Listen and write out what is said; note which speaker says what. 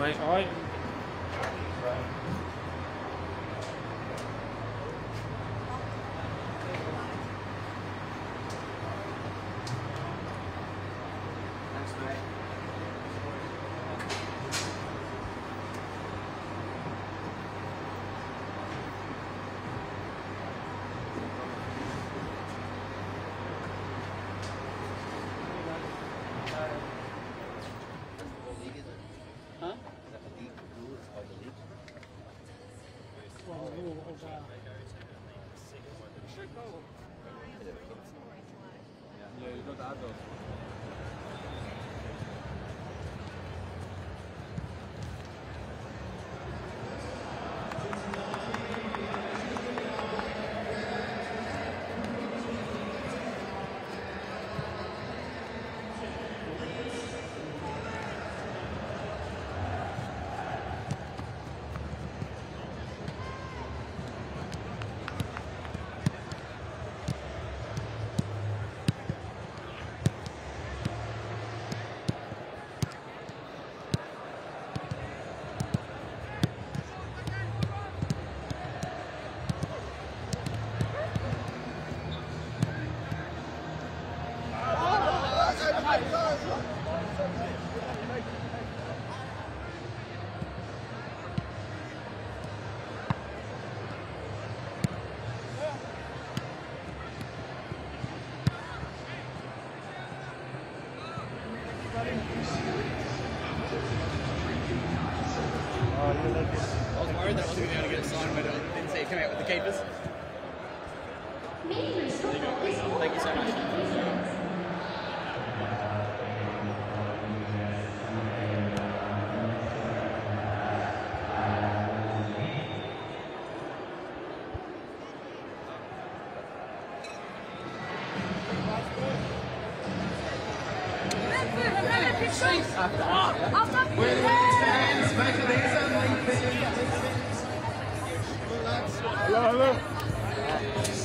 Speaker 1: mate. All right.
Speaker 2: Thanks, mate. Huh?
Speaker 1: Yeah, you got the adult.
Speaker 2: I was worried that I wasn't going to be able to get a sign when I didn't see it coming after. After. after. Fans?
Speaker 1: Hello, hello.